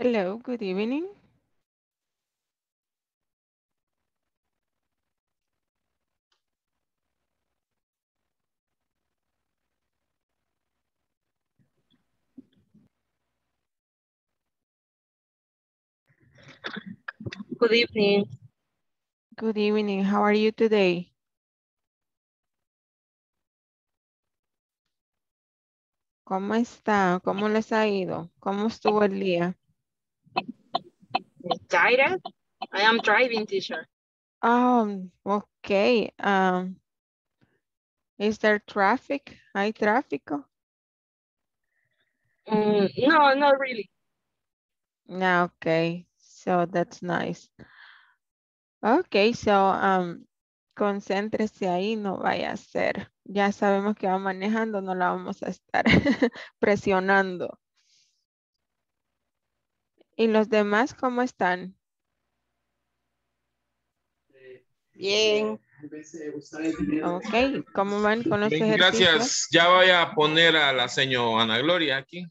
Hello, good evening. Good evening. Good evening. How are you today? ¿Cómo está? ¿Cómo les ha ido? ¿Cómo estuvo el día? Tired? I am driving teacher. Oh, okay. Um, is there traffic? ¿Hay tráfico? Mm, no, not really. No, okay. So that's nice. Okay, so um, concéntrese ahí, no vaya a ser. Ya sabemos que va manejando, no la vamos a estar presionando. ¿Y los demás cómo están? Bien. Ok, ¿cómo van con los Bien, ejercicios? Gracias. Ya voy a poner a la señora Ana Gloria aquí.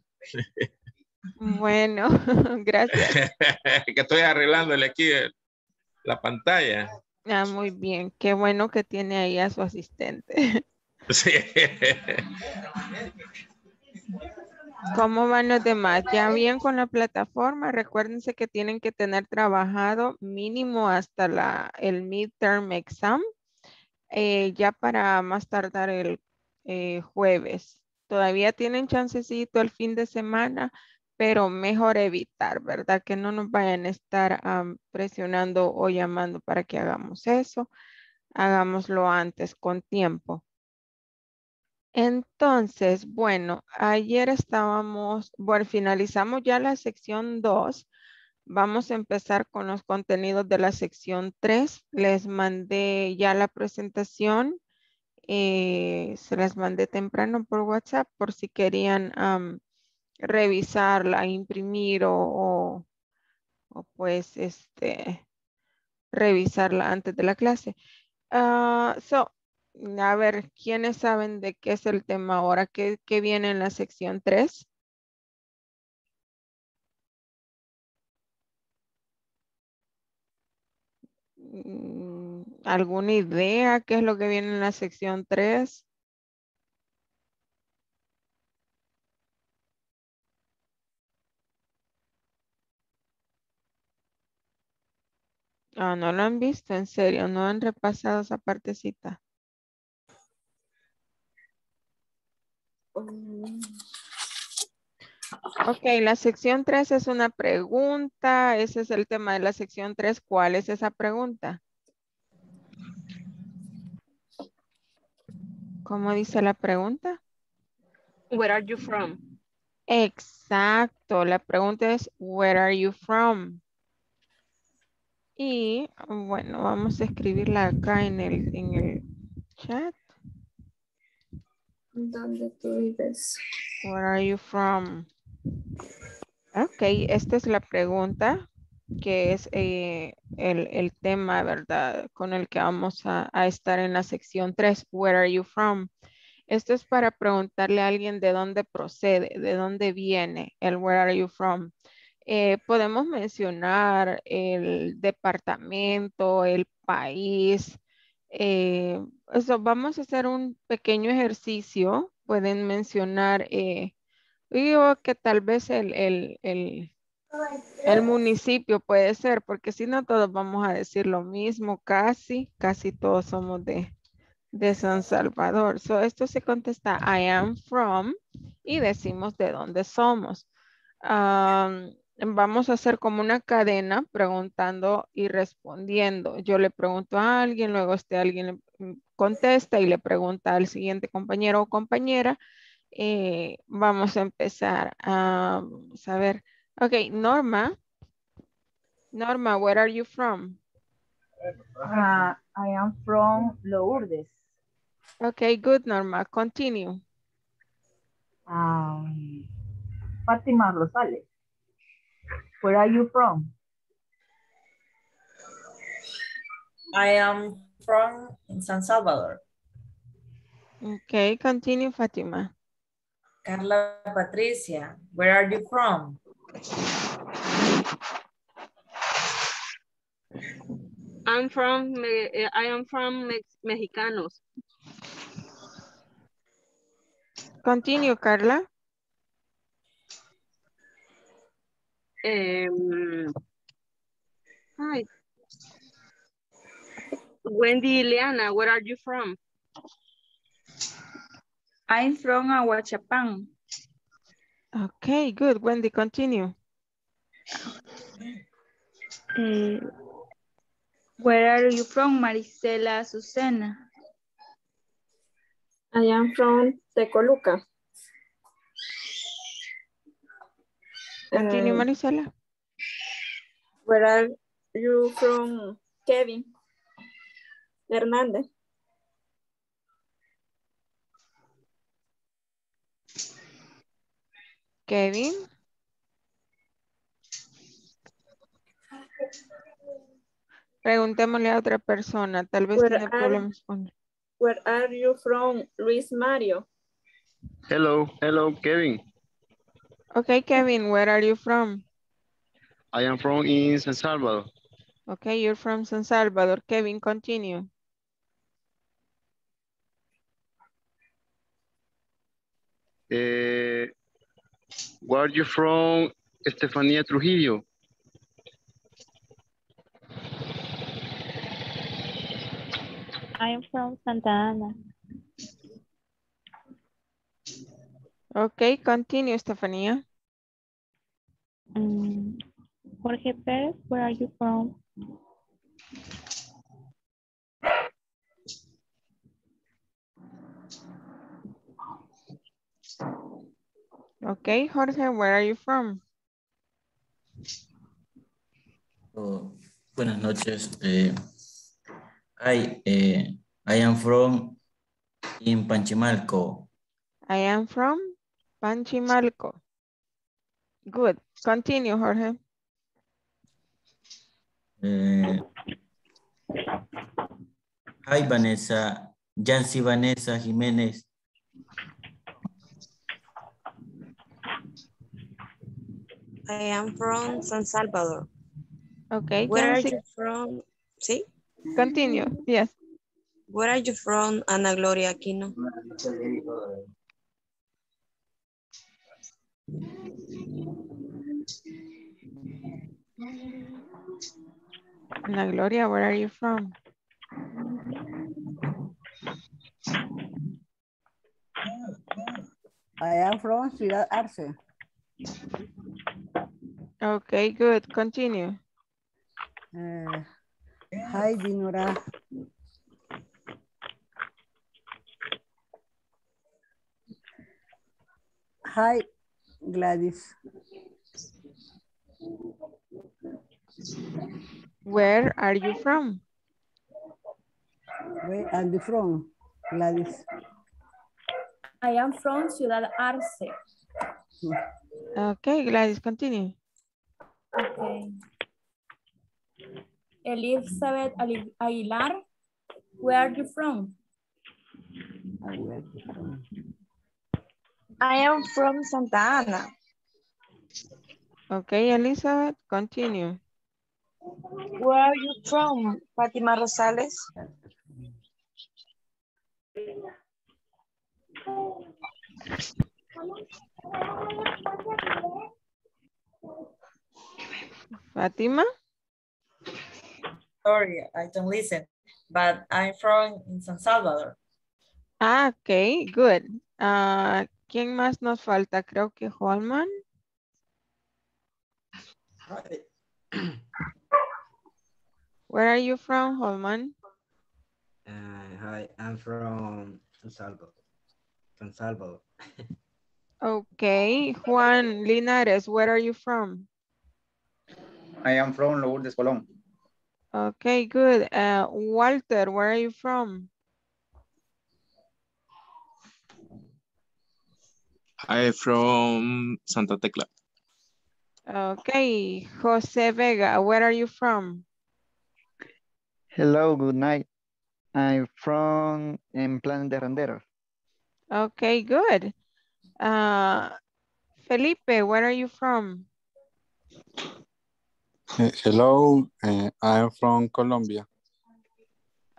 Bueno, gracias. que estoy arreglándole aquí el- la pantalla. Ah, muy bien, qué bueno que tiene ahí a su asistente. Sí. ¿Cómo van los demás? ¿Ya bien con la plataforma? Recuérdense que tienen que tener trabajado mínimo hasta la, el midterm exam, eh, ya para más tardar el eh, jueves. Todavía tienen chancecito el fin de semana, pero mejor evitar, ¿verdad? Que no nos vayan a estar presionando o llamando para que hagamos eso. Hagámoslo antes, con tiempo. Entonces, bueno, ayer estábamos, bueno, finalizamos ya la sección 2. Vamos a empezar con los contenidos de la sección 3. Les mandé ya la presentación. eh, se las mandé temprano por WhatsApp por si querían am, revisarla, imprimir o, o, o pues este, revisarla antes de la clase. Ah, so, a ver, ¿quiénes saben de qué es el tema ahora? ¿Qué, viene en la sección 3? Mm, ¿Alguna idea qué es lo que viene en la sección 3? Ah, no lo han visto, en serio, no han repasado esa partecita. Ok, la sección 3 es una pregunta. Ese es el tema de la sección 3. ¿Cuál es esa pregunta? ¿Cómo dice la pregunta? Where are you from? Exacto. La pregunta es, where are you from? Y bueno, vamos a escribirla acá en el, en el chat. ¿Dónde tú vives? Where are you from? Ok, esta es la pregunta que es eh, el, el tema, ¿verdad? Con el que vamos a, a estar en la sección 3. Where are you from? Esto es para preguntarle a alguien de dónde procede, de dónde viene el where are you from. Eh, podemos mencionar el departamento, el país. Eh, vamos a hacer un pequeño ejercicio. Pueden mencionar, eh, digo que tal vez el, el, el, el municipio puede ser, porque si no todos vamos a decir lo mismo, casi, casi todos somos de, de San Salvador. So, esto se contesta I am from y decimos de dónde somos. Vamos a hacer como una cadena preguntando y respondiendo. Yo le pregunto a alguien, luego este alguien contesta y le pregunta al siguiente compañero o compañera. Eh, vamos a empezar a, ver. Ok, Norma. Norma, where are you from? Uh, I am from Lourdes. Okay, good, Norma. Continue. Um, Fátima Rosales. Where are you from? I am from San Salvador. Okay, continue, Fatima. Carla Patricia, where are you from? I'm from I am from Mex Mexicanos. Continue, Carla. Um, hi. Wendy Ileana, where are you from? I'm from Aguachapán. Okay, good. Wendy, continue. Eh, where are you from, Marisela Azucena? I am from Tecoluca. Continue, Uh, Marisela. Where are you from, Kevin? Hernandez. Kevin. Preguntémosle a otra persona. Tal vez Where tiene are- problemas con... Where are you from, Luis Mario? Hello, hello, Kevin. Okay, Kevin, where are you from? I am from in San Salvador. Okay, you're from San Salvador. Kevin, continue. Eh, where are you from, Estefanía Trujillo? I am from Santa Ana. Okay, continue, Estefanía. Mm, Jorge Perez, where are you from? Okay, Jorge, where are you from? Oh, buenas noches. Eh, hi, eh, I am from in Panchimalco. I am from Panchimalco. Good. Continue, Jorge. Eh, hi, Vanessa. Yancy Vanessa Jiménez. I am from San Salvador. Okay, Where are you from? ¿Sí? continue. Yes. Where are you from, Ana Gloria Aquino? Ana Gloria, where are you from? I am from Ciudad Arce. Okay, good. Continue. Uh, hi, Dinora. Hi, Gladys. Where are you from? Where are you from, Gladys? I am from Ciudad Arce. Okay, Gladys, continue. Okay. Elizabeth Aguilar, where are you from? I am from Santa Ana. Okay, Elizabeth, continue. Where are you from, Fatima Rosales? Fatima? Sorry, I don't listen, but I'm from in San Salvador. Ah, ok, good. Ah, ¿Quién más nos falta? Creo que Holman. Where are you from, Holman? Uh, hi, I'm from San Salvador. San Salvador. Okay, Juan Linares, where are you from? I am from Lourdes, Colón. Okay, good. Uh, Walter, where are you from? I from Santa Tecla. Okay, Jose Vega, where are you from? Hello, good night. I'm from en Plan de Renderos. Okay, good. Uh, Felipe, where are you from? Eh, Hello, eh, I'm from Colombia.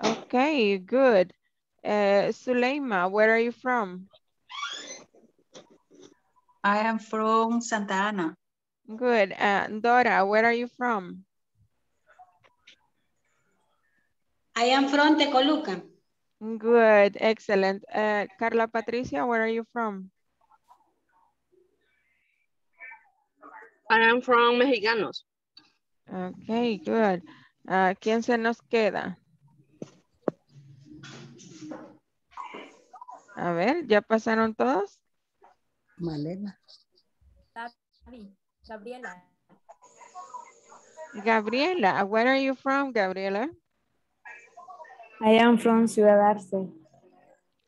Okay, good. Uh, Suleima, where are you from? I am from Santa Ana. Good. Uh, Dora, where are you from? I am from Tecoluca. Good, excellent. Uh, Carla Patricia, where are you from? I am from Mexicanos. Okay, good. Uh, ¿Quién se nos queda? A ver, ¿ya pasaron todos? Malena. Gabriela. Gabriela, where are you from, Gabriela? I am from Ciudad Arce.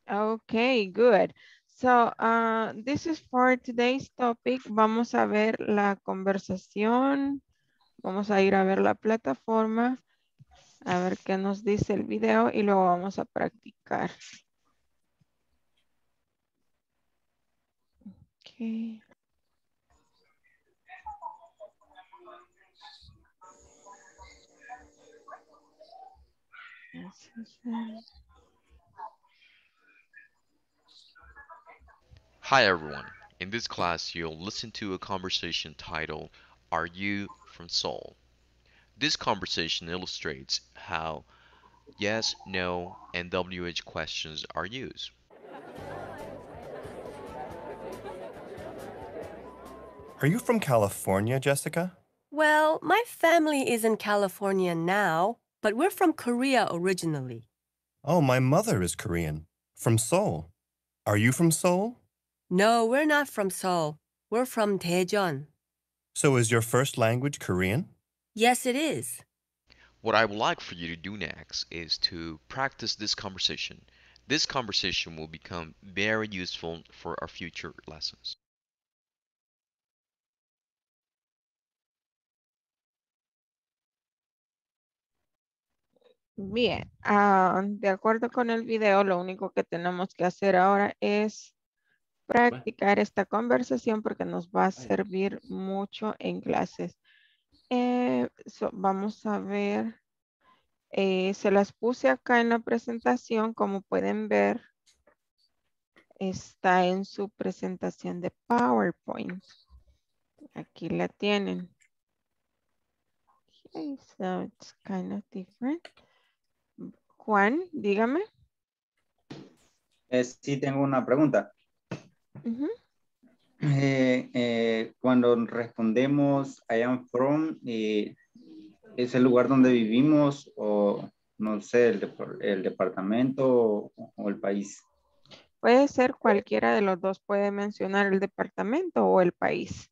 Okay, good. So, uh, this is for today's topic. Vamos a ver la conversación. Vamos a ir a ver la plataforma. A ver qué nos dice el video y luego vamos a practicar. Okay. Hi everyone. In this class, you'll listen to a conversation titled, Are You from Seoul? This conversation illustrates how yes, no, and WH questions are used. Are you from California, Jessica? Well, my family is in California now, but we're from Korea originally. Oh, my mother is Korean. From Seoul. Are you from Seoul? No, we're not from Seoul. We're from Daejeon. So is your first language Korean? Yes, it is. What I would like for you to do next is to practice this conversation. This conversation will become very useful for our future lessons. Bien, ah, de acuerdo con el video, lo único que tenemos que hacer ahora es practicar esta conversación porque nos va a servir mucho en clases. Eh, so, vamos a ver, eh, se las puse acá en la presentación, como pueden ver, está en su presentación de PowerPoint. Aquí la tienen. Okay, so it's kind of different. Juan, dígame. Eh, sí, tengo una pregunta. Eh, eh, cuando respondemos I am from, ¿es el lugar donde vivimos o no sé, el, dep- el departamento o, o el país? Puede ser cualquiera de los dos, puede mencionar el departamento o el país.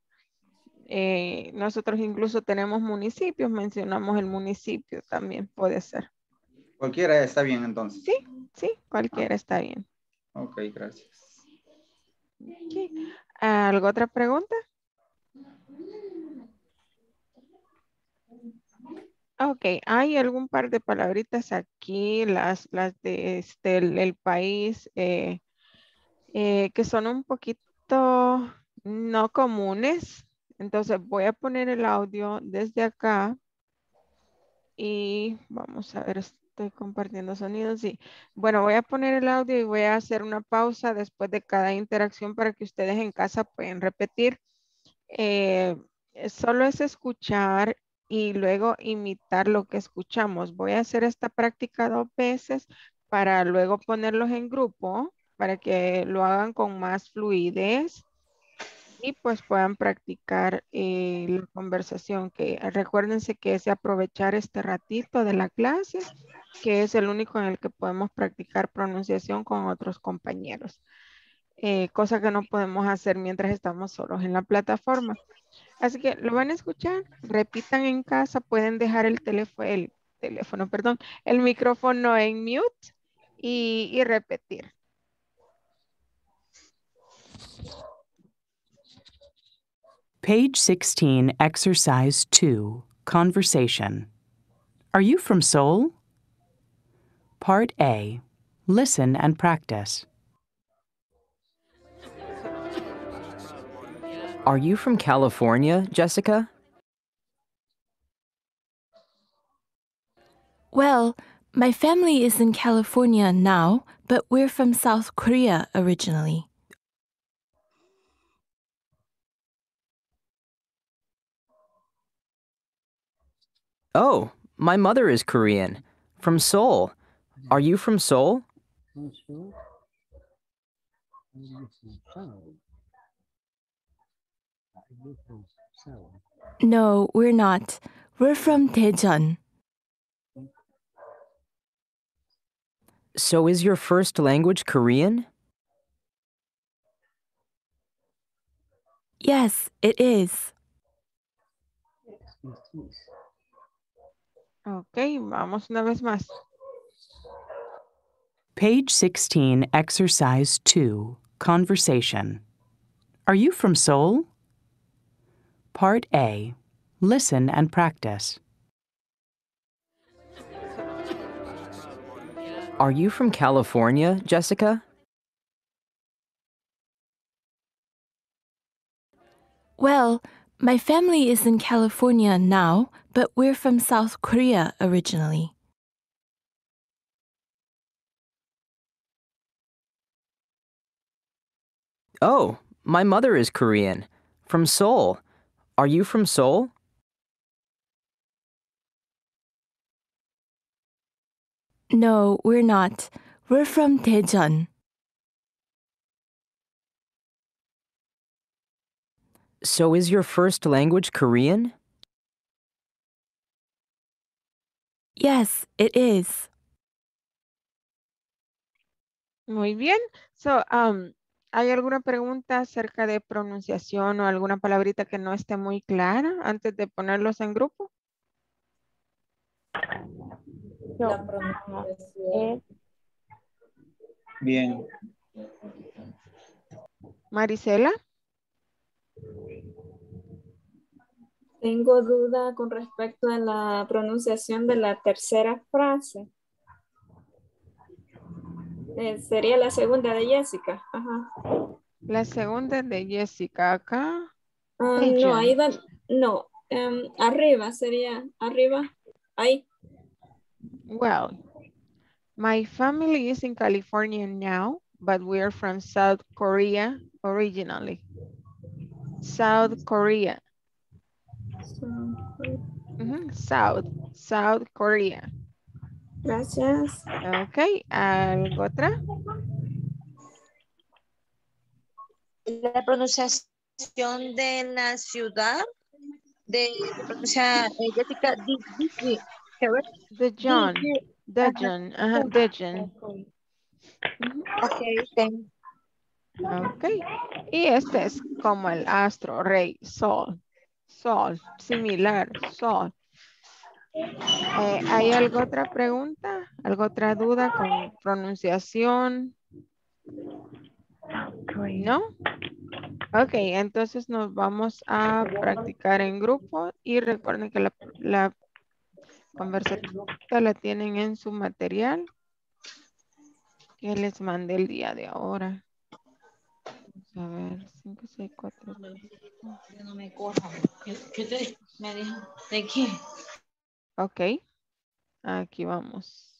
Nosotros incluso tenemos municipios, mencionamos el municipio también, puede ser. Cualquiera está bien entonces. Sí, sí, cualquiera está bien. Ok, gracias. Ok. ¿Algo otra pregunta? Ok, hay algún par de palabritas aquí, las, las de este, el, el país, eh, eh, que son un poquito no comunes. Entonces voy a poner el audio desde acá y vamos a ver, estoy compartiendo sonidos. Sí. Bueno, voy a poner el audio y voy a hacer una pausa después de cada interacción para que ustedes en casa puedan repetir. Eh, solo es escuchar y luego imitar lo que escuchamos. Voy a hacer esta práctica dos veces para luego ponerlos en grupo para que lo hagan con más fluidez y pues puedan practicar eh, la conversación que recuérdense que es aprovechar este ratito de la clase que es el único en el que podemos practicar pronunciación con otros compañeros eh, cosa que no podemos hacer mientras estamos solos en la plataforma así que lo van a escuchar repitan en casa pueden dejar el teléfono el perdón el micrófono en mute y, y repetir Page 16, Exercise 2, Conversation. Are you from Seoul? Part A, Listen and Practice. Are you from California, Jessica? Well, My family is in California now, but we're from South Korea originally. Oh, my mother is Korean. From Seoul. Are you from Seoul? No, we're not. We're from Daejeon. So is your first language Korean? Yes, it is. Ok, vamos una vez más. Page 16, Exercise 2, Conversation. Are you from Seoul? Part A. Listen and practice. Are you from California, Jessica? Well, my family is in California now, but we're from South Korea originally. Oh, my mother is Korean. From Seoul. Are you from Seoul? No, we're not. We're from Daejeon. So is your first language Korean? Yes, it is. Muy bien. So, um, ¿hay alguna pregunta acerca de pronunciación o alguna palabrita que no esté muy clara antes de ponerlos en grupo? La pronunciación. Bien. Marisela. Tengo duda con respecto a la pronunciación de la tercera frase. Eh, sería la segunda de Jessica. Ajá. La segunda de Jessica acá. Ah, no, ahí va. No, em, arriba sería. Arriba. Ahí. Well, my family is in California now, but we are from South Korea originally. South Korea. South, South Korea. Gracias. Ok, ¿algo otra? La pronunciación de la ciudad de pronuncia eh, Jessica correct? Daejeon, Di- Daejeon, ajá. Okay, thank Ok, y este es como el astro rey, sol, sol, similar, sol. Eh, ¿Hay alguna otra pregunta? ¿Alguna otra duda con pronunciación? ¿No? Ok, entonces nos vamos a practicar en grupo y recuerden que la, la conversación la tienen en su material que les mandé el día de ahora. Vamos a ver, 5, 6, 4, Que no me coja. ¿Qué, qué te me dijo? ¿De qué? Ok, aquí vamos.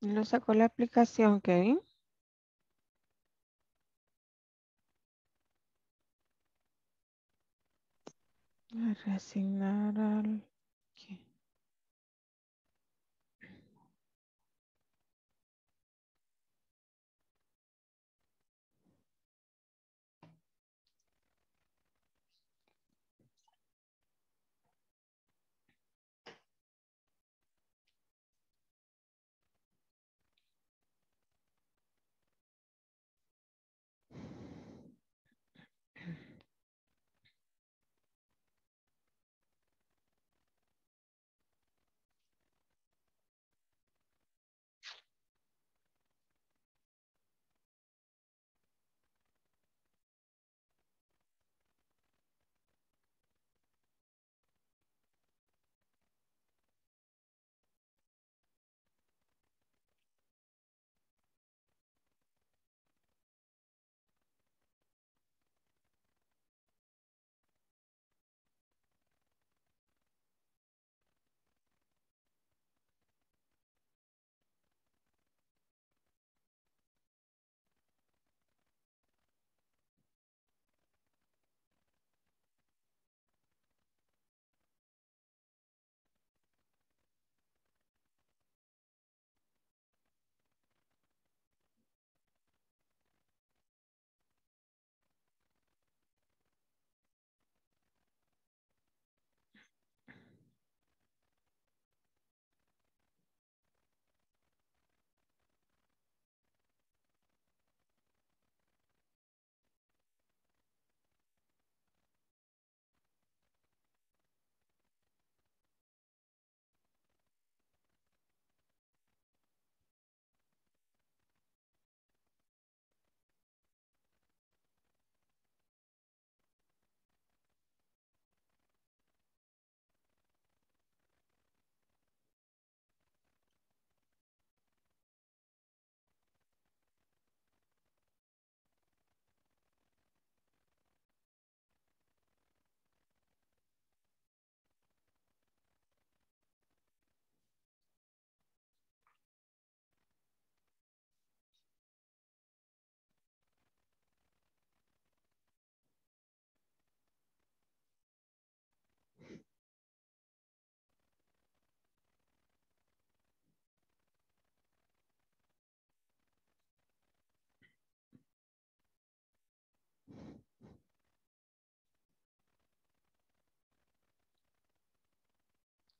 Lo sacó la aplicación, Kevin. A Reasignar al...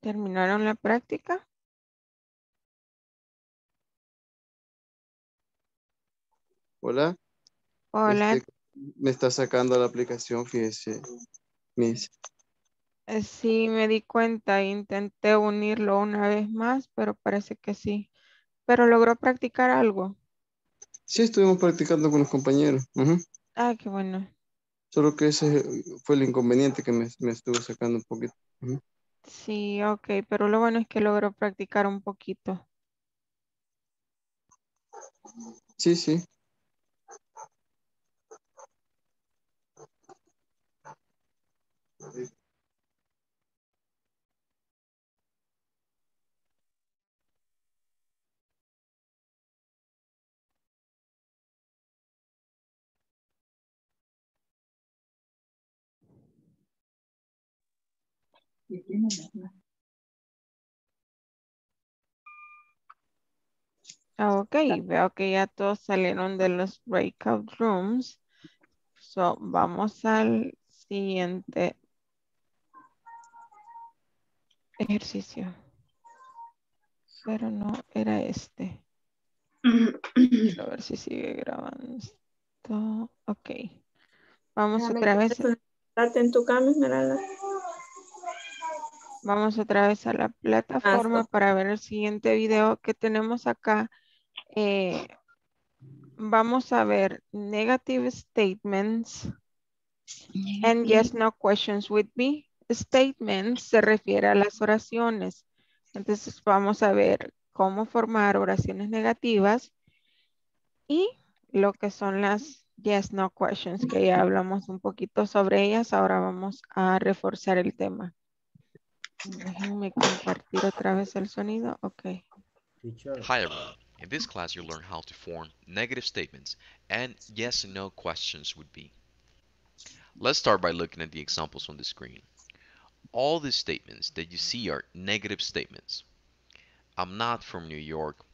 ¿Terminaron la práctica? Hola. Hola. Este, me está sacando la aplicación, fíjese. Miss. Eh, Sí, me di cuenta. Intenté unirlo una vez más, pero parece que sí. Pero logró practicar algo. Sí, estuvimos practicando con los compañeros. Ah, qué bueno. Solo que ese fue el inconveniente que me, me estuvo sacando un poquito. Sí, ok, pero lo bueno es que logró practicar un poquito. Sí, sí. Ok, veo que ya todos salieron de los breakout rooms. So, vamos al siguiente ejercicio. Pero no era este. Quiero ver si sigue grabando esto. Ok. Vamos otra vez. en tu cama, Esmeralda. Vamos otra vez a la plataforma para ver el siguiente video que tenemos acá. Eh, vamos a ver negative statements and yes, no questions with me. Statements se refiere a las oraciones. Entonces vamos a ver cómo formar oraciones negativas y lo que son las yes, no questions, que ya hablamos un poquito sobre ellas. Ahora vamos a reforzar el tema. Déjenme compartir otra vez el sonido. Ok. Hi everyone. In this class, you'll learn how to form negative statements and yes and no questions would be. Let's start by looking at the examples on the screen. All the statements that you see are negative statements. I'm not from New York.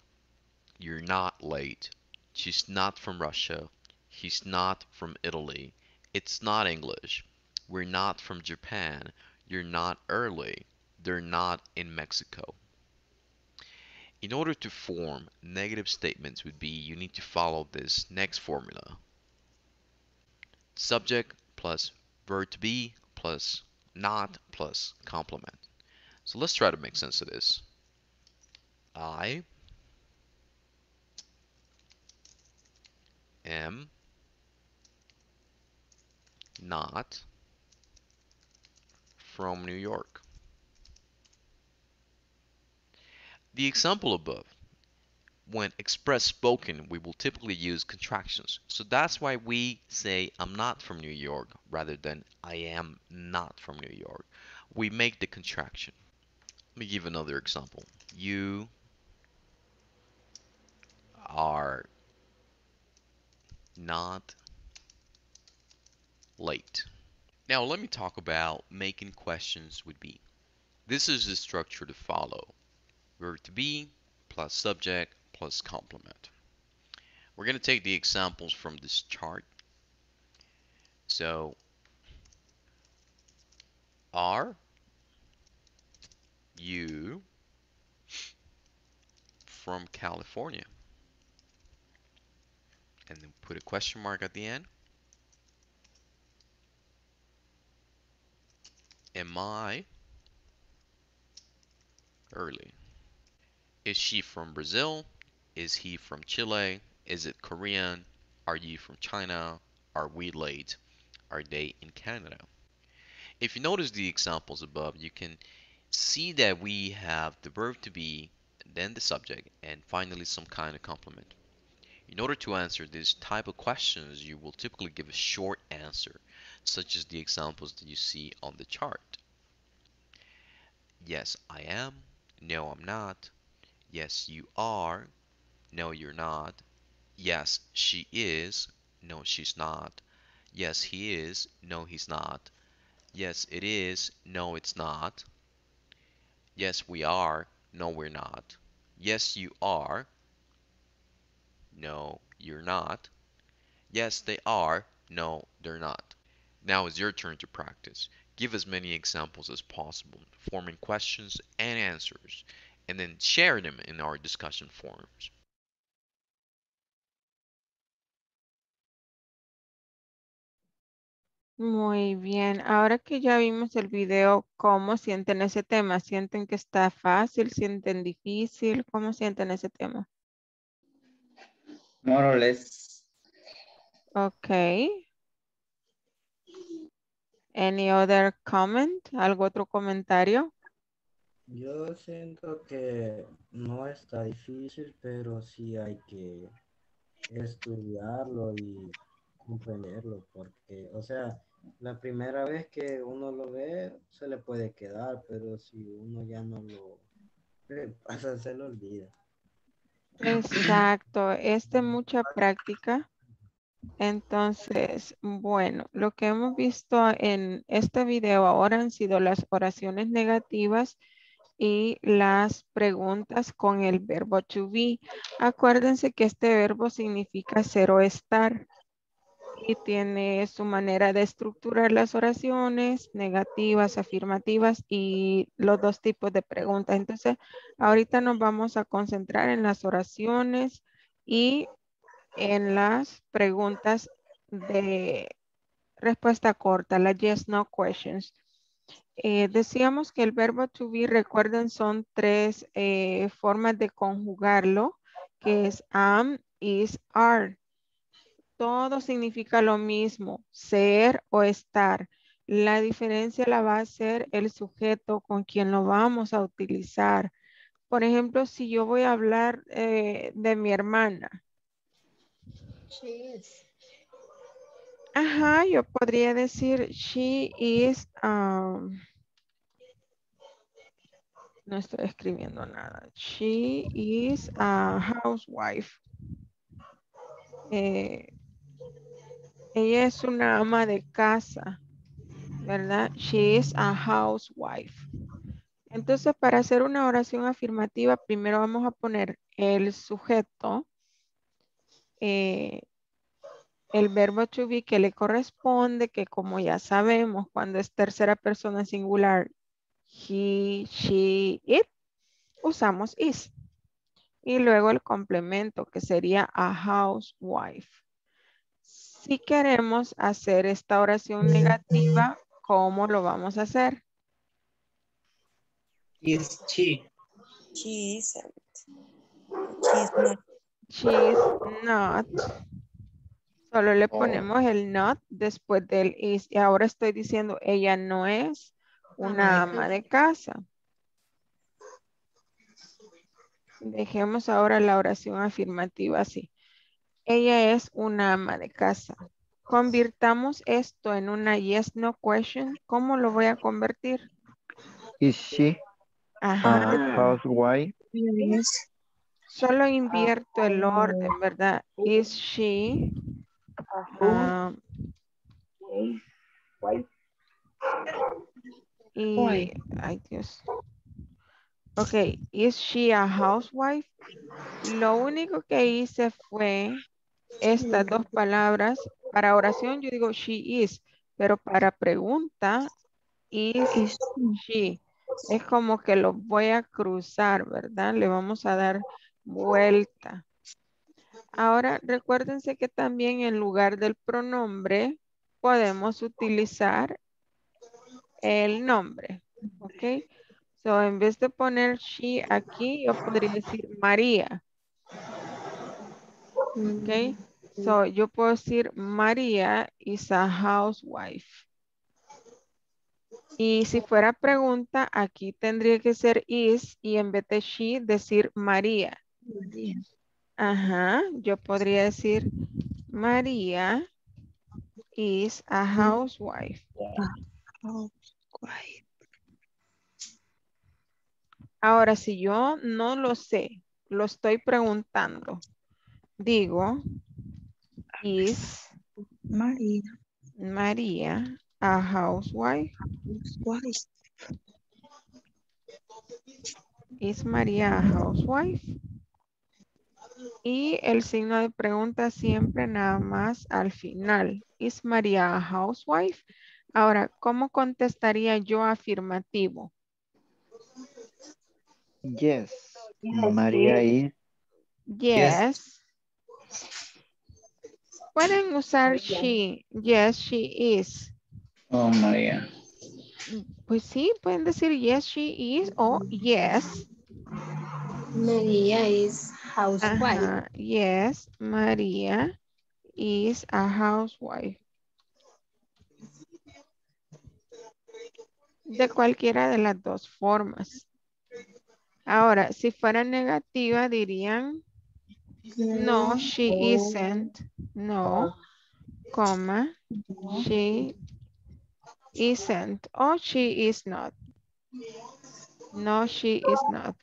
You're not late. She's not from Russia. He's not from Italy. It's not English. We're not from Japan. You're not early. They're not in Mexico. In order to form negative statements would be you need to follow this next formula. Subject plus verb to be plus not plus complement. So let's try to make sense of this. I am not from New York. The example above, when expressed spoken, we will typically use contractions. So that's why we say I'm not from New York rather than I am not from New York. We make the contraction. Let me give another example. You are not late. Now let me talk about making questions with be. This is the structure to follow. Verb to be plus subject plus complement. We're going to take the examples from this chart. So, are you from California? And then put a question mark at the end. Am I early? Is she from Brazil? Is he from Chile? Is it Korean? Are you from China? Are we late? Are they in Canada? If you notice the examples above, you can see that we have the verb to be, then the subject, and finally some kind of complement. In order to answer this type of questions, you will typically give a short answer, such as the examples that you see on the chart. Yes, I am. No, I'm not. Yes, you are. No, you're not. Yes, she is. No, she's not. Yes, he is. No, he's not. Yes, it is. No, it's not. Yes, we are. No, we're not. Yes, you are. No, you're not. Yes, they are. No, they're not. Now it's your turn to practice. Give as many examples as possible, forming questions and answers and then share them in our discussion forums. Muy bien, ahora que ya vimos el video, ¿cómo sienten ese tema? ¿Sienten que está fácil? ¿Sienten difícil? ¿Cómo sienten ese tema? More or less. Ok. Any other comment? ¿Algo otro comentario? Yo siento que no está difícil, pero sí hay que estudiarlo y comprenderlo, porque, o sea, la primera vez que uno lo ve se le puede quedar, pero si uno ya no lo pasa, se lo olvida. Exacto, es de mucha práctica. Entonces, bueno, lo que hemos visto en este video ahora han sido las oraciones negativas y las preguntas con el verbo to be. Acuérdense que este verbo significa ser o estar y tiene su manera de estructurar las oraciones, negativas, afirmativas y los dos tipos de preguntas. Entonces, ahorita nos vamos a concentrar en las oraciones y en las preguntas de respuesta corta, las yes, no questions. Eh, decíamos que el verbo to be, recuerden, son tres eh, formas de conjugarlo, que es am, is, are. Todo significa lo mismo, ser o estar. La diferencia la va a ser el sujeto con quien lo vamos a utilizar. Por ejemplo, si yo voy a hablar eh, de mi hermana. She is. Ajá, yo podría decir she is um, No estoy escribiendo nada. She is a housewife. Eh, ella es una ama de casa, ¿verdad? She is a housewife. Entonces, para hacer una oración afirmativa, primero vamos a poner el sujeto, eh, el verbo to be que le corresponde, que como ya sabemos, cuando es tercera persona singular, he, she, it, usamos is. Y luego el complemento, que sería a housewife. Si queremos hacer esta oración negativa, ¿cómo lo vamos a hacer? Is she? She isn't. She's not. She's not. Solo le Oh. ponemos el not después del is. Y ahora estoy diciendo, ella no es una ama de casa. Dejemos ahora la oración afirmativa así. Ella es una ama de casa. Convirtamos esto en una yes no question. ¿Cómo lo voy a convertir? Is she Ajá. a housewife? Solo invierto el orden, ¿verdad? Is she um, y ay Dios. Ok, is she a housewife? Lo único que hice fue estas dos palabras. Para oración yo digo she is, pero para pregunta is she. Es como que lo voy a cruzar, ¿verdad? Le vamos a dar vuelta. Ahora, recuérdense que también en lugar del pronombre podemos utilizar el nombre, ¿ok? So, en vez de poner she aquí, yo podría decir María. ¿Ok? So, yo puedo decir María is a housewife. Y si fuera pregunta, aquí tendría que ser is y en vez de she decir María. Ajá, yo podría decir María is a housewife. Ahora, si yo no lo sé, lo estoy preguntando, digo, is María. María a housewife? Is María a housewife? Y el signo de pregunta siempre nada más al final. ¿Is María a housewife? Ahora, ¿cómo contestaría yo afirmativo? Yes. María is. Yes. Pueden usar she. Yes, she is. Oh, María. Pues sí, pueden decir yes, she is o yes. María is housewife. Yes, María is a housewife. De cualquiera de las dos formas. Ahora, si fuera negativa, dirían no, she isn't. No, coma, she isn't. O she is not. No, she is not.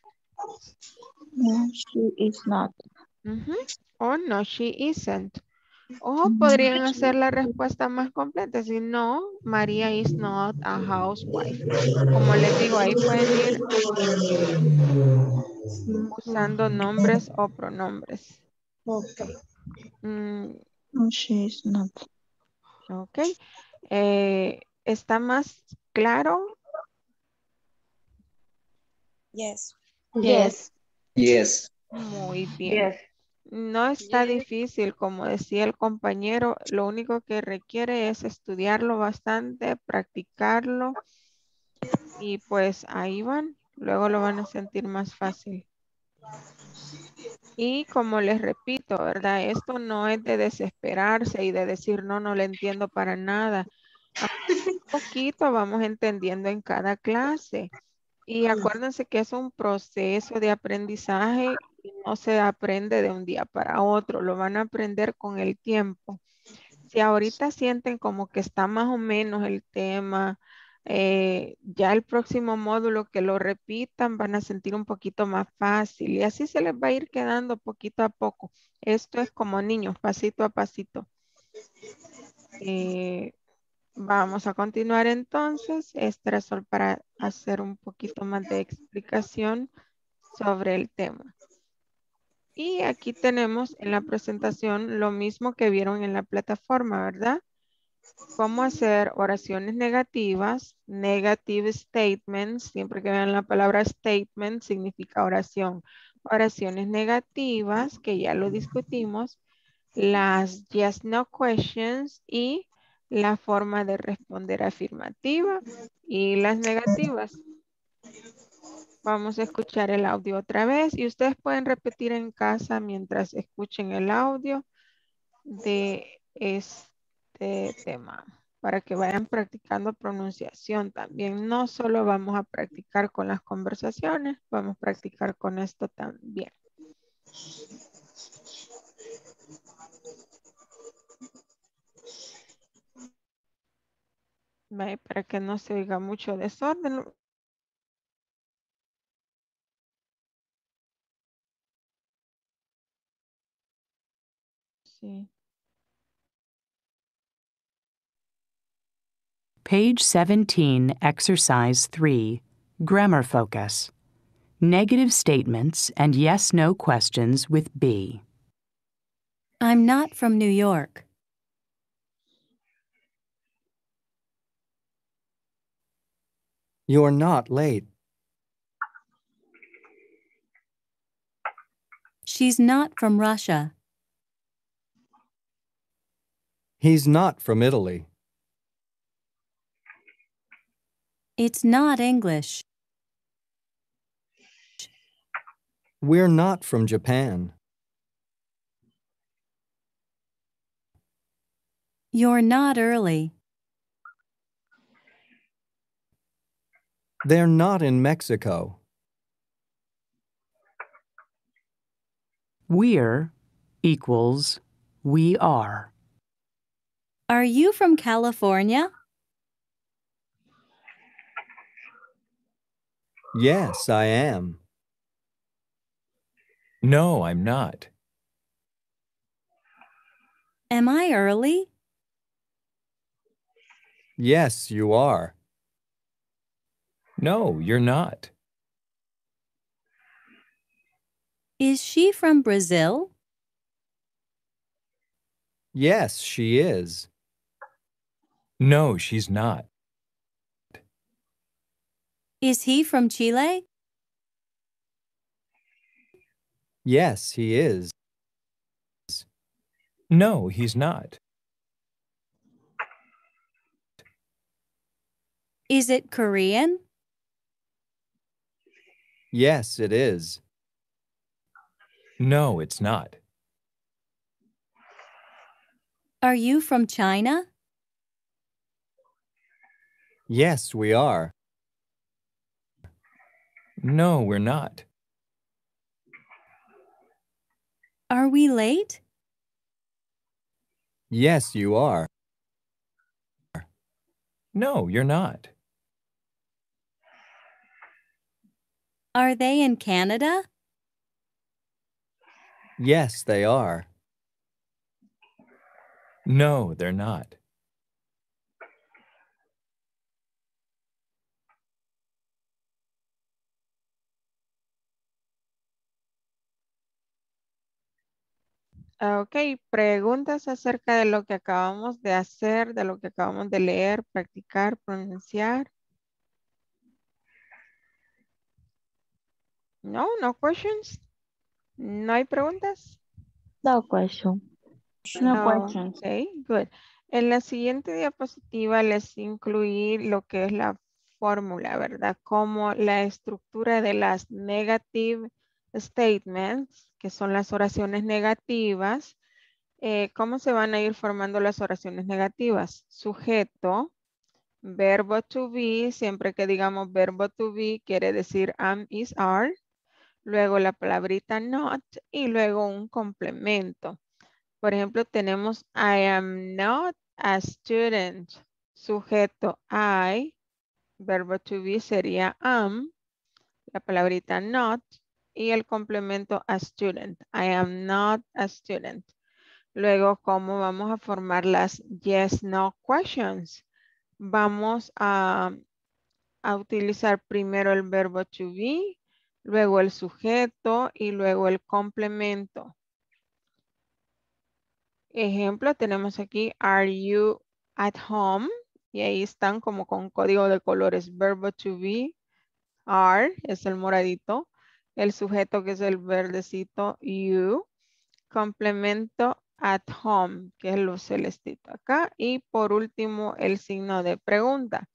No, she is not. Ujú. O no, she isn't. O podrían hacer la respuesta más completa. Si no, María is not a housewife. Como les digo, ahí pueden ir usando nombres o pronombres. Okay. Mm, No, she is not. ok. Eh, ¿Está más claro? Yes. Yes. Yes. Muy bien. No está difícil, como decía el compañero, lo único que requiere es estudiarlo bastante, practicarlo y pues ahí van, luego lo van a sentir más fácil. Y como les repito, ¿verdad? Esto no es de desesperarse y de decir, no, no le entiendo para nada. A poquito vamos entendiendo en cada clase. Y acuérdense que es un proceso de aprendizaje y no se aprende de un día para otro, lo van a aprender con el tiempo. Si ahorita sienten como que está más o menos el tema, eh, ya el próximo módulo que lo repitan van a sentir un poquito más fácil y así se les va a ir quedando poquito a poco. Esto es como niños, pasito a pasito. Eh, vamos a continuar entonces. Era solo para hacer un poquito más de explicación sobre el tema. Y aquí tenemos en la presentación lo mismo que vieron en la plataforma, ¿verdad? Cómo hacer oraciones negativas, negative statements, siempre que vean la palabra statement significa oración. Oraciones negativas, que ya lo discutimos, las yes, no questions y la forma de responder afirmativa y las negativas. Vamos a escuchar el audio otra vez y ustedes pueden repetir en casa mientras escuchen el audio de este tema para que vayan practicando pronunciación también. No solo vamos a practicar con las conversaciones, vamos a practicar con esto también. Para que no se oiga mucho desorden, Sí. Page 17, Exercise 3, Grammar Focus. Negative statements and yes no questions with B. I'm not from New York. You're not late. She's not from Russia. He's not from Italy. It's not English. We're not from Japan. You're not early. They're not in Mexico. We're equals we are. Are you from California? Yes, I am. No, I'm not. Am I early? Yes, you are. No, you're not. Is she from Brazil? Yes, she is. No, she's not. Is he from Chile? Yes, he is. No, he's not. Is it Korean? Yes, it is. No, it's not. Are you from China? Yes, we are. No, we're not. Are we late? Yes, you are. No, you're not. Are they in Canada? Yes, they are. No, they're not. Ok, preguntas acerca de lo que acabamos de hacer, de lo que acabamos de leer, practicar, pronunciar. No, no questions. No hay preguntas. No question. No, questions. Ok, good. En la siguiente diapositiva les incluí lo que es la fórmula, ¿verdad? Como la estructura de las negative statements, que son las oraciones negativas. Eh, ¿Cómo se van a ir formando las oraciones negativas? Sujeto, verbo to be, siempre que digamos verbo to be, quiere decir am, is, are. Luego la palabrita not y luego un complemento. Por ejemplo, tenemos I am not a student. Sujeto I, verbo to be sería am, la palabrita not y el complemento a student. I am not a student. Luego, ¿cómo vamos a formar las yes, no questions? Vamos a, a utilizar primero el verbo to be, luego el sujeto y luego el complemento. Ejemplo, tenemos aquí, are you at home? Y ahí están como con código de colores, verbo to be, are, es el moradito, el sujeto que es el verdecito, you, complemento at home, que es lo celestito acá, y por último el signo de pregunta.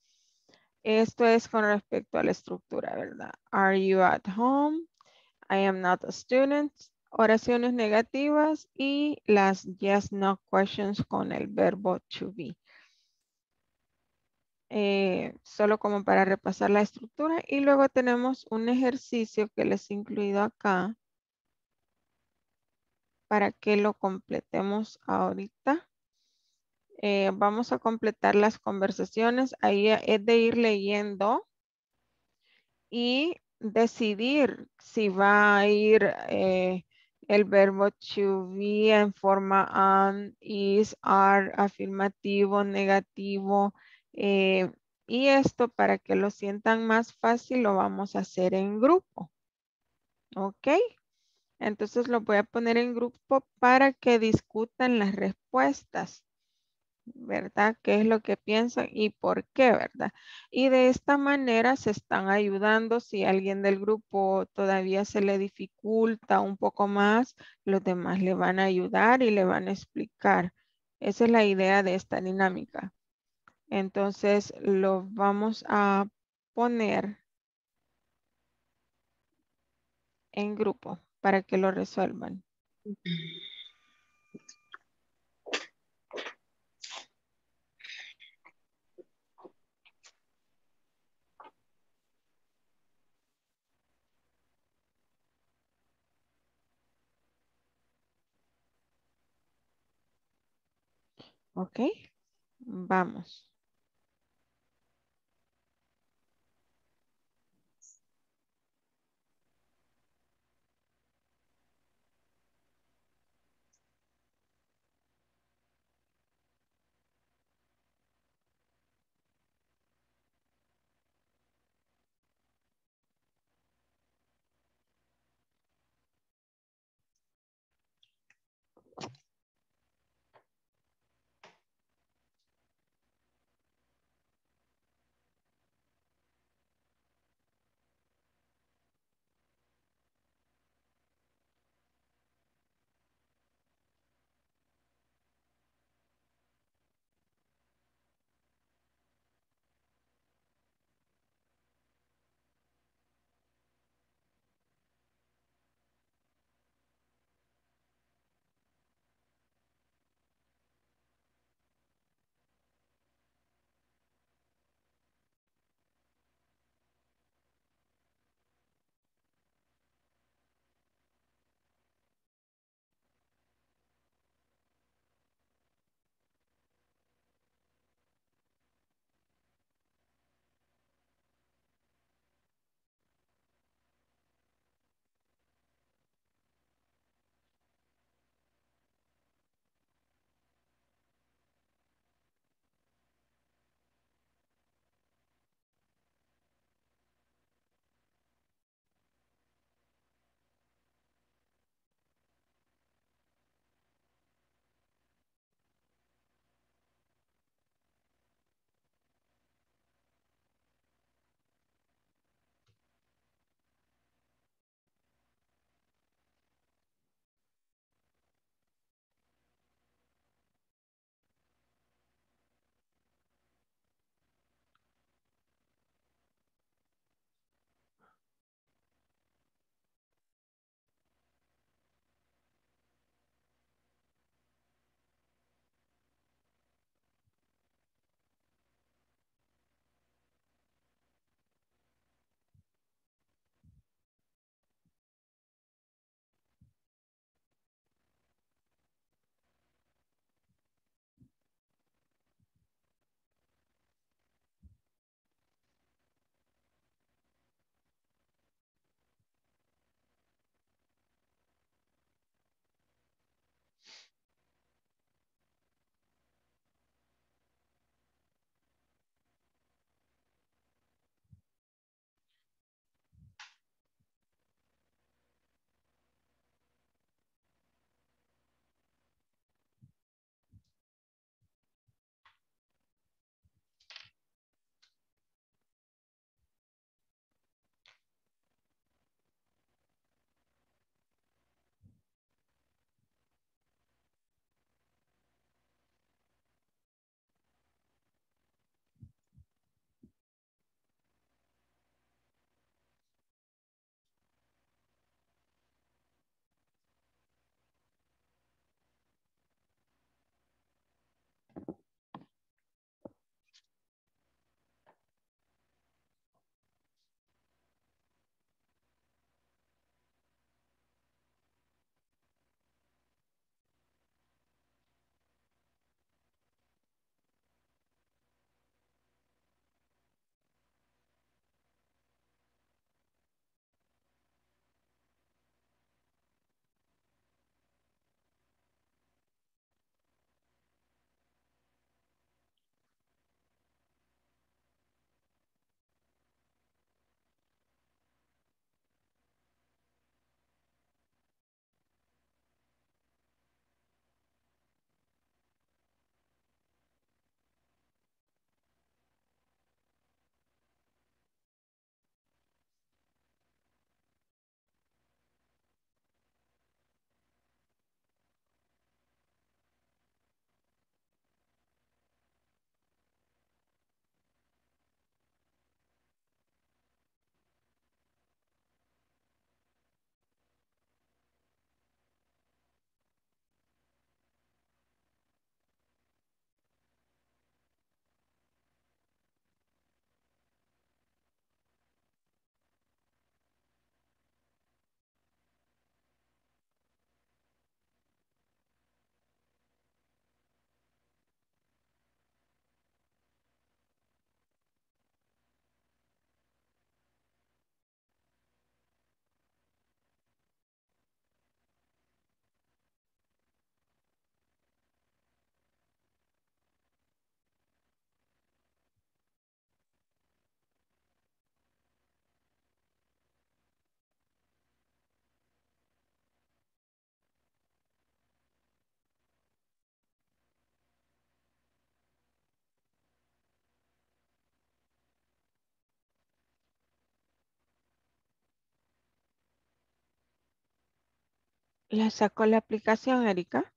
Esto es con respecto a la estructura, ¿verdad? Are you at home? I am not a student. Oraciones negativas y las yes, no questions con el verbo to be. Eh, solo como para repasar la estructura y luego tenemos un ejercicio que les he incluido acá para que lo completemos ahorita. Eh, vamos a completar las conversaciones. Ahí es de ir leyendo y decidir si va a ir eh, el verbo to be en forma on, is, are, afirmativo, negativo. eh, y esto para que lo sientan más fácil lo vamos a hacer en grupo. ¿Ok? Entonces lo voy a poner en grupo para que discutan las respuestas. ¿Verdad? ¿Qué es lo que piensan y por qué, verdad? Y de esta manera se están ayudando. Si alguien del grupo todavía se le dificulta un poco más, los demás le van a ayudar y le van a explicar. Esa es la idea de esta dinámica. Entonces lo vamos a poner en grupo para que lo resuelvan. Ok, vamos. ¿La sacó la aplicación, Erika?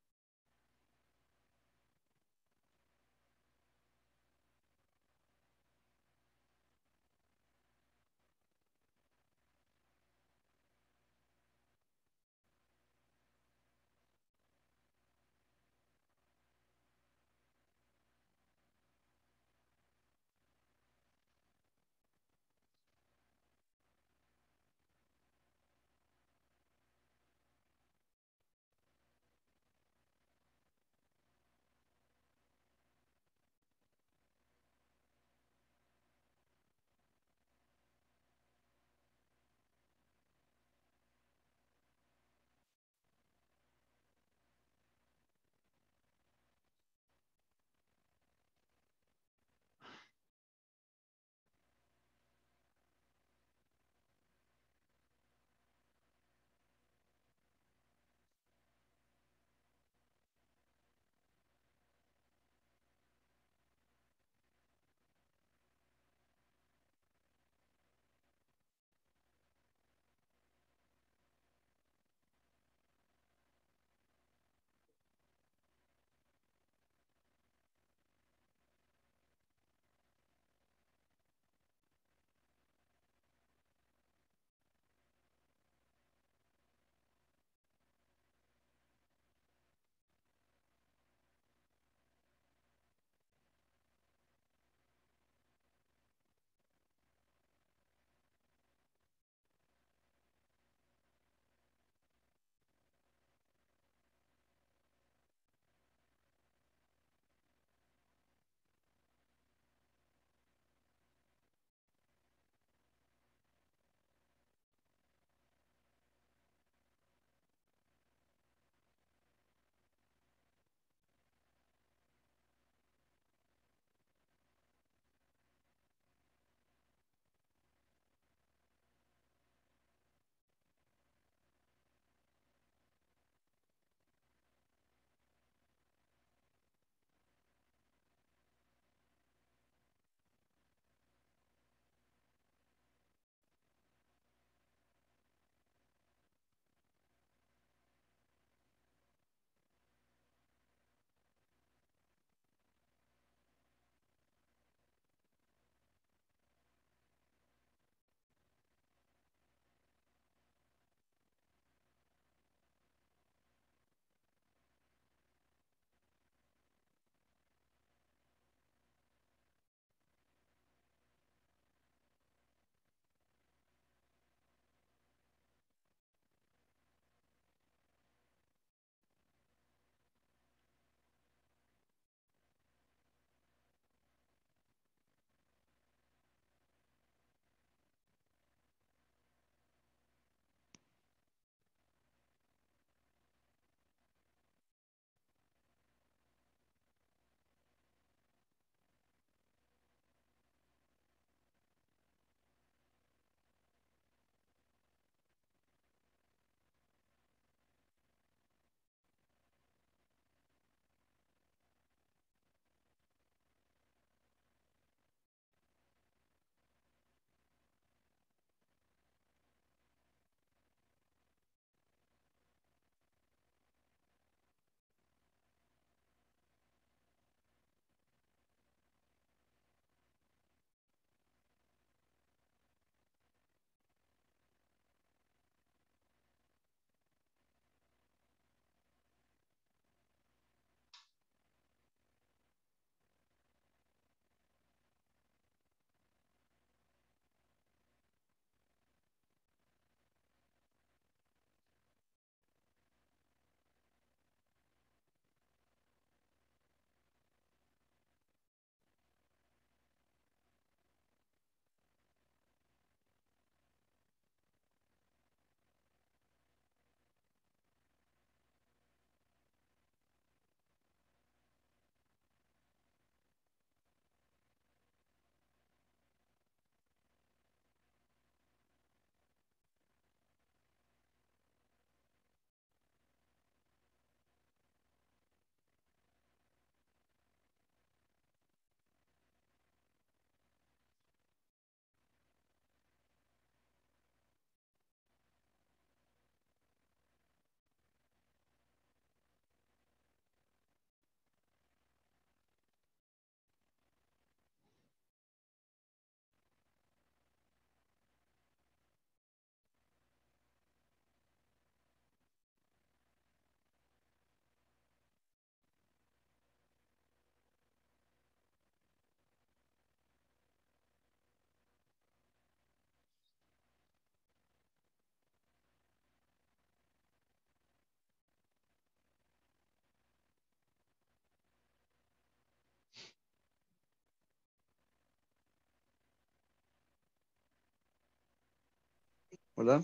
Hola.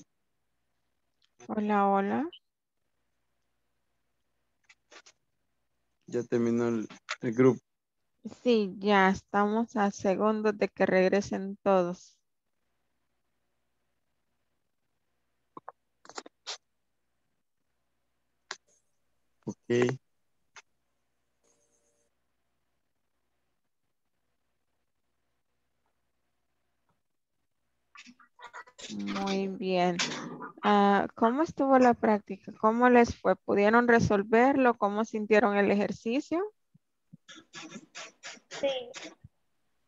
Hola, hola. Ya terminó el, el grupo. Sí, ya estamos a segundos de que regresen todos. Ok. Muy bien. Ah, ¿Cómo estuvo la práctica? ¿Cómo les fue? ¿Pudieron resolverlo? ¿Cómo sintieron el ejercicio? Sí.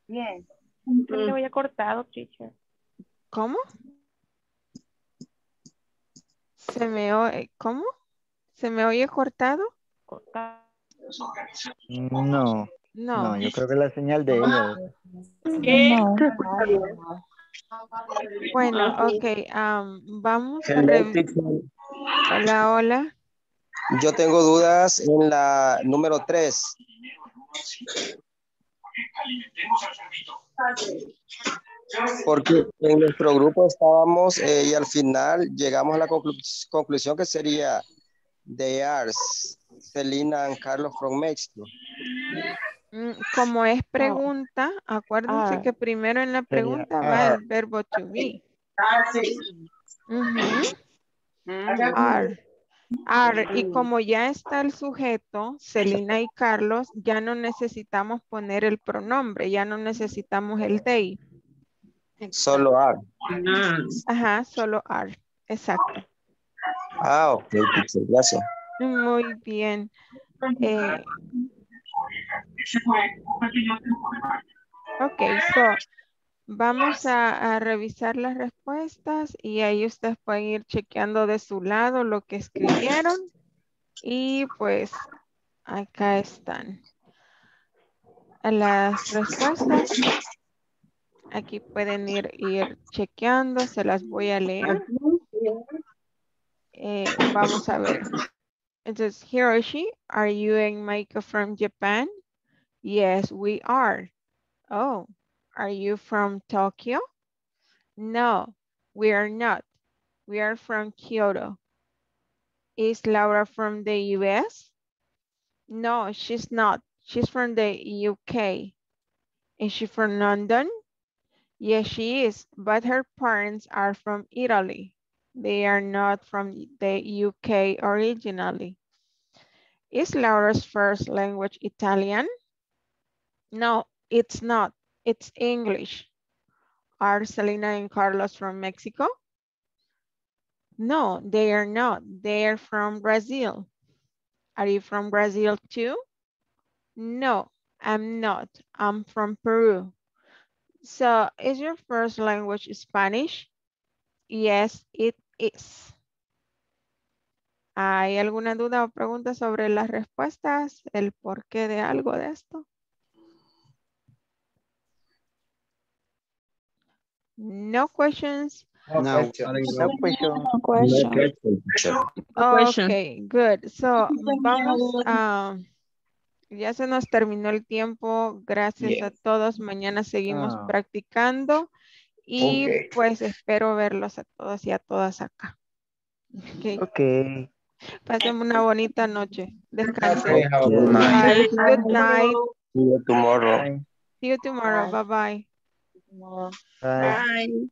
Bien. Se me había cortado, teacher. ¿Cómo? ¿Se me oye? ¿Cómo? ¿Se me oye cortado? Cortado. No. No. No, yo creo que la señal de ella. No. Bueno, ok. am, vamos a. Hola, hola. Yo tengo dudas en la número 3. Porque en nuestro grupo estábamos eh, y al final llegamos a la conclu- conclusión que sería They are Selena and Carlos from Mexico. Mm, Como es pregunta, acuérdense Ah. que primero en la Sería pregunta va are. el verbo to be. Ujú. Mm. Are. Are. Y como ya está el sujeto, Celina y Carlos, ya no necesitamos poner el pronombre, ya no necesitamos el they. Solo are. Ajá, solo are. Exacto. Ah, ok, gracias. Muy bien. Eh, ok, so vamos a, a revisar las respuestas y ahí ustedes pueden ir chequeando de su lado lo que escribieron y pues acá están las respuestas. Aquí pueden ir, ir chequeando, se las voy a leer. Eh, vamos a ver. Entonces, Hiroshi, are you and Maiko from Japan? Yes, we are. Oh, are you from Tokyo? No, we are not. We are from Kyoto. Is Laura from the US? No, she's not. She's from the UK. Is she from London? Yes, she is, but her parents are from Italy. They are not from the UK originally. Is Laura's first language Italian? No, it's not. It's English. Are Selena and Carlos from Mexico? No, they are not. They are from Brazil. Are you from Brazil too? No, I'm not. I'm from Peru. So is your first language Spanish? Yes, it is. ¿Hay alguna duda o pregunta sobre las respuestas? ¿El porqué de algo de esto? No questions? No, No question. No question, teacher. Okay, good. So, vamos a... Ya se nos terminó el tiempo. Gracias a todos. Mañana seguimos Ah. practicando. Y Ok. pues espero verlos a todos y a todas acá. Ok. Ok. Pasen una bonita noche. Descansen. Okay, good night. Bye. Good night. See you tomorrow. See you tomorrow. Bye bye. Bye. Bye.